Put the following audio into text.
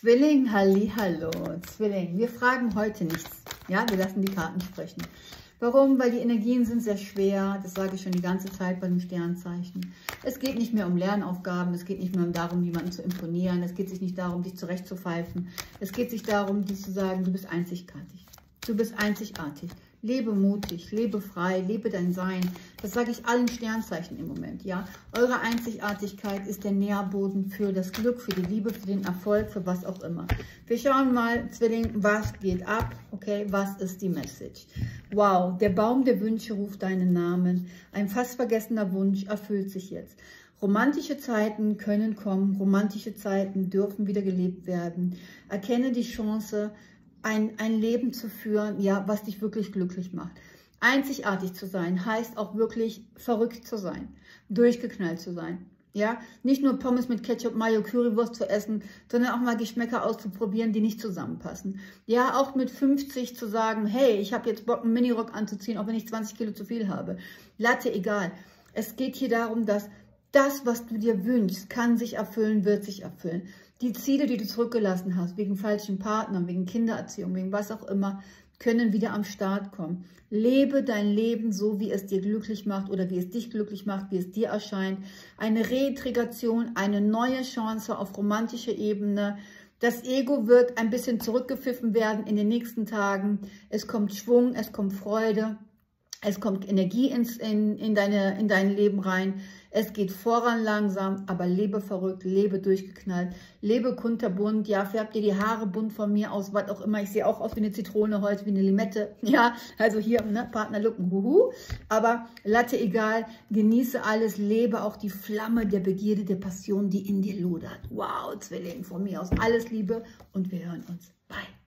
Zwilling, halli, hallo, Zwilling. Wir fragen heute nichts. Ja, wir lassen die Karten sprechen. Warum? Weil die Energien sind sehr schwer. Das sage ich schon die ganze Zeit bei den Sternzeichen. Es geht nicht mehr um Lernaufgaben. Es geht nicht mehr darum, jemanden zu imponieren. Es geht sich nicht darum, dich zurechtzupfeifen. Es geht sich darum, dir zu sagen, du bist einzigartig. Du bist einzigartig. Lebe mutig, lebe frei, lebe dein Sein. Das sage ich allen Sternzeichen im Moment, ja. Eure Einzigartigkeit ist der Nährboden für das Glück, für die Liebe, für den Erfolg, für was auch immer. Wir schauen mal, Zwilling, was geht ab, okay, was ist die Message? Wow, der Baum der Wünsche ruft deinen Namen. Ein fast vergessener Wunsch erfüllt sich jetzt. Romantische Zeiten können kommen, romantische Zeiten dürfen wieder gelebt werden. Erkenne die Chance, ein, ein Leben zu führen, ja, was dich wirklich glücklich macht. Einzigartig zu sein heißt auch wirklich verrückt zu sein, durchgeknallt zu sein. Ja, nicht nur Pommes mit Ketchup, Mayo, Currywurst zu essen, sondern auch mal Geschmäcker auszuprobieren, die nicht zusammenpassen. Ja, auch mit 50 zu sagen, hey, ich habe jetzt Bock, einen Minirock anzuziehen, auch wenn ich 20 Kilo zu viel habe. Latte, egal. Es geht hier darum, dass das, was du dir wünschst, kann sich erfüllen, wird sich erfüllen. Die Ziele, die du zurückgelassen hast, wegen falschen Partnern, wegen Kindererziehung, wegen was auch immer, können wieder am Start kommen. Lebe dein Leben so, wie es dir glücklich macht oder wie es dich glücklich macht, wie es dir erscheint. Eine Reintegration, eine neue Chance auf romantischer Ebene. Das Ego wird ein bisschen zurückgepfiffen werden in den nächsten Tagen. Es kommt Schwung, es kommt Freude. Es kommt Energie ins, in, in, deine, in dein Leben rein. Es geht voran langsam, aber lebe verrückt, lebe durchgeknallt, lebe kunterbunt. Ja, färb dir die Haare bunt von mir aus, was auch immer. Ich sehe auch aus wie eine Zitrone heute, wie eine Limette. Ja, also hier, ne, Partnerlücken, huhu. Aber Latte egal, genieße alles, lebe auch die Flamme der Begierde, der Passion, die in dir lodert. Wow, Zwilling, von mir aus alles Liebe und wir hören uns. Bye.